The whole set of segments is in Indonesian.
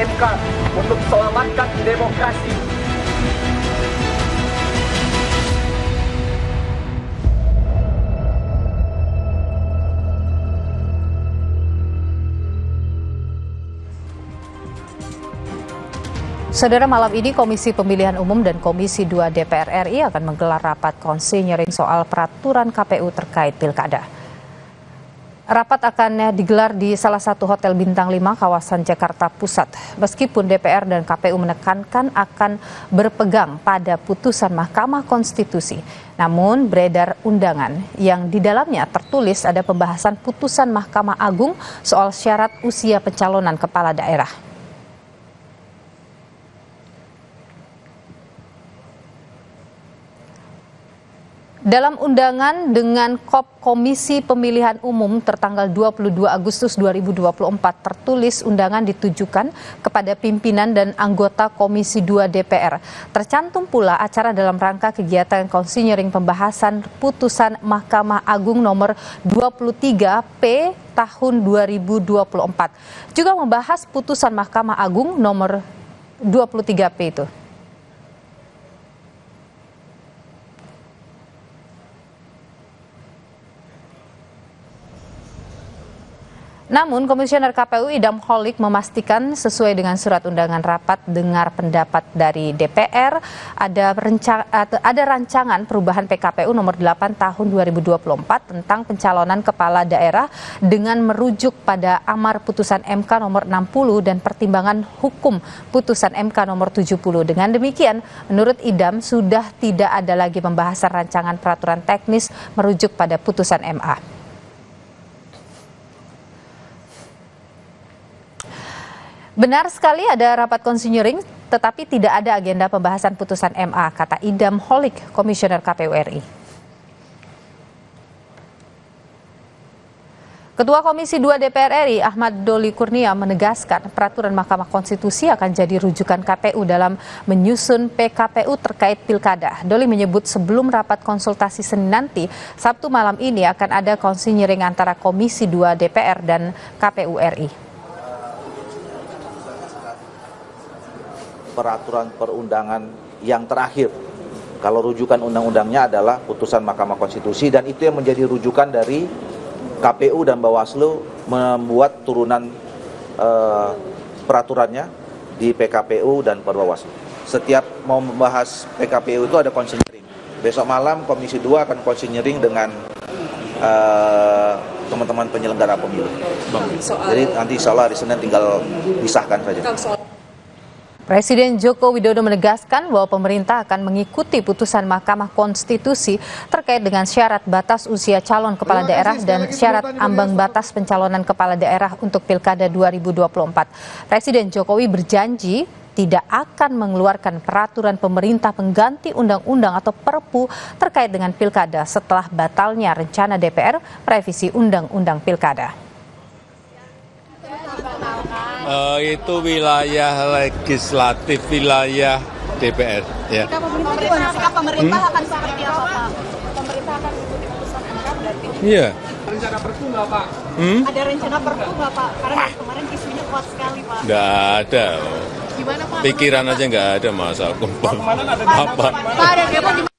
MK untuk selamatkan demokrasi. Saudara malam ini Komisi Pemilihan Umum dan Komisi 2 DPR RI akan menggelar rapat konsinyering soal peraturan KPU terkait pilkada. Rapat akan digelar di salah satu hotel bintang 5 kawasan Jakarta Pusat. Meskipun DPR dan KPU menekankan akan berpegang pada putusan Mahkamah Konstitusi. Namun beredar undangan yang di dalamnya tertulis ada pembahasan putusan Mahkamah Agung soal syarat usia pencalonan kepala daerah. Dalam undangan dengan KOP Komisi Pemilihan Umum tertanggal 22 Agustus 2024 tertulis undangan ditujukan kepada pimpinan dan anggota Komisi 2 DPR. Tercantum pula acara dalam rangka kegiatan konsinyering pembahasan putusan Mahkamah Agung nomor 23 P tahun 2024. Juga membahas putusan Mahkamah Agung nomor 23 P itu. Namun, Komisioner KPU Idam Holik memastikan sesuai dengan surat undangan rapat dengar pendapat dari DPR, ada, ada rancangan perubahan PKPU nomor 8 tahun 2024 tentang pencalonan kepala daerah dengan merujuk pada amar putusan MK nomor 60 dan pertimbangan hukum putusan MK nomor 70. Dengan demikian, menurut Idam sudah tidak ada lagi pembahasan rancangan peraturan teknis merujuk pada putusan MA. Benar sekali ada rapat konsinyering, tetapi tidak ada agenda pembahasan putusan MA, kata Idam Holik, Komisioner KPU RI. Ketua Komisi 2 DPR RI Ahmad Doli Kurnia menegaskan peraturan Mahkamah Konstitusi akan jadi rujukan KPU dalam menyusun PKPU terkait pilkada. Doli menyebut sebelum rapat konsultasi Senin nanti, Sabtu malam ini akan ada konsinyering antara Komisi 2 DPR dan KPU RI. Peraturan perundangan yang terakhir. Kalau rujukan undang-undangnya adalah putusan Mahkamah Konstitusi dan itu yang menjadi rujukan dari KPU dan Bawaslu membuat turunan eh, peraturannya di PKPU dan Perbawaslu. Setiap mau membahas PKPU itu ada konsinyering. Besok malam Komisi 2 akan konsinyering dengan eh, teman-teman penyelenggara pemilu. Jadi nanti insya Allah hari Senin tinggal disahkan saja. Presiden Joko Widodo menegaskan bahwa pemerintah akan mengikuti putusan Mahkamah Konstitusi terkait dengan syarat batas usia calon kepala daerah dan syarat ambang batas pencalonan kepala daerah untuk Pilkada 2024. Presiden Jokowi berjanji tidak akan mengeluarkan peraturan pemerintah pengganti undang-undang atau perpu terkait dengan pilkada setelah batalnya rencana DPR revisi undang-undang pilkada. Uh, itu wilayah legislatif wilayah DPR ya. Pemerintah, sikap pemerintah akan seperti apa Pak? Pemerintah akan mengikuti putusan MK berarti Iya. ada perpu nggak Pak? Karena dari kemarin isunya kuat sekali Pak. Nggak ada. Gimana Pak? Pikiran aja nggak ada masa kumpul. Apa? Pak ada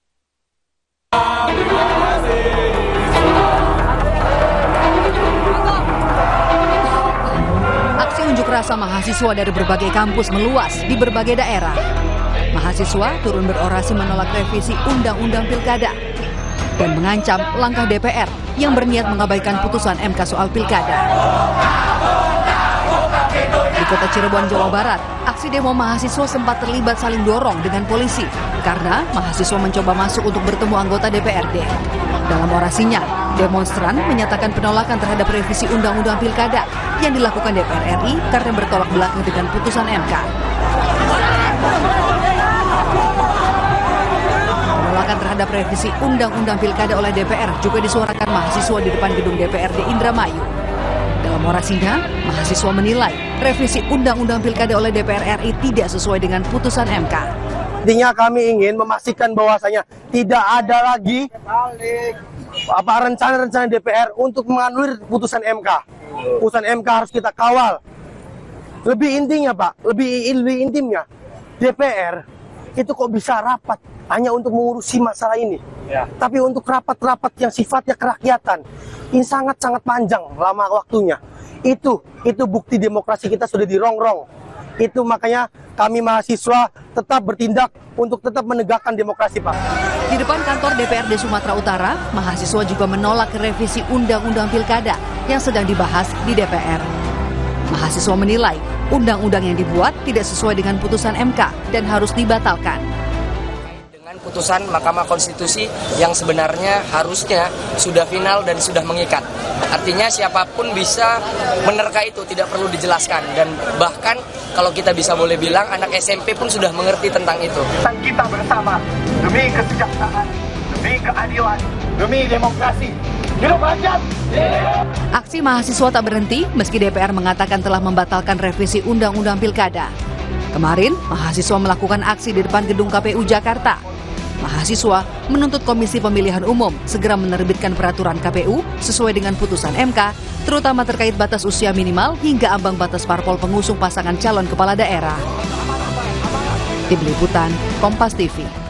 rasa mahasiswa dari berbagai kampus meluas di berbagai daerah. Mahasiswa turun berorasi menolak revisi Undang-Undang Pilkada dan mengancam langkah DPR yang berniat mengabaikan putusan MK soal Pilkada. Di kota Cirebon, Jawa Barat, aksi demo mahasiswa sempat terlibat saling dorong dengan polisi karena mahasiswa mencoba masuk untuk bertemu anggota DPRD. Dalam orasinya, demonstran menyatakan penolakan terhadap revisi Undang-Undang Pilkada yang dilakukan DPR RI karena bertolak belakang dengan putusan MK. Penolakan terhadap revisi Undang-Undang Pilkada oleh DPR juga disuarakan mahasiswa di depan gedung DPRD Indramayu. Dalam orasinya, mahasiswa menilai revisi Undang-Undang Pilkada oleh DPR RI tidak sesuai dengan putusan MK. Intinya kami ingin memastikan bahwasanya tidak ada lagi apa rencana-rencana DPR untuk menganulir putusan MK. Putusan MK harus kita kawal. Lebih intinya Pak, lebih lebih intimnya DPR itu kok bisa rapat hanya untuk mengurusi masalah ini. Tapi untuk rapat-rapat yang sifatnya kerakyatan, ini sangat-sangat panjang lama waktunya. Itu itu bukti demokrasi kita sudah dirongrong. Itu makanya kami mahasiswa tetap bertindak untuk tetap menegakkan demokrasi, Pak. Di depan kantor DPRD Sumatera Utara, mahasiswa juga menolak revisi Undang-Undang Pilkada yang sedang dibahas di DPR. Mahasiswa menilai undang-undang yang dibuat tidak sesuai dengan putusan MK dan harus dibatalkan. dengan putusan Mahkamah Konstitusi yang sebenarnya harusnya sudah final dan sudah mengikat. Artinya siapa pun bisa menerka itu, tidak perlu dijelaskan. Dan bahkan kalau kita bisa boleh bilang anak SMP pun sudah mengerti tentang itu. Dan kita bersama demi kesejahteraan, demi keadilan, demi demokrasi. Aksi mahasiswa tak berhenti meski DPR mengatakan telah membatalkan revisi Undang-Undang Pilkada. Kemarin, mahasiswa melakukan aksi di depan gedung KPU Jakarta. Mahasiswa menuntut Komisi Pemilihan Umum segera menerbitkan peraturan KPU sesuai dengan putusan MK, terutama terkait batas usia minimal hingga ambang batas parpol pengusung pasangan calon kepala daerah. Tim Liputan, Kompas TV.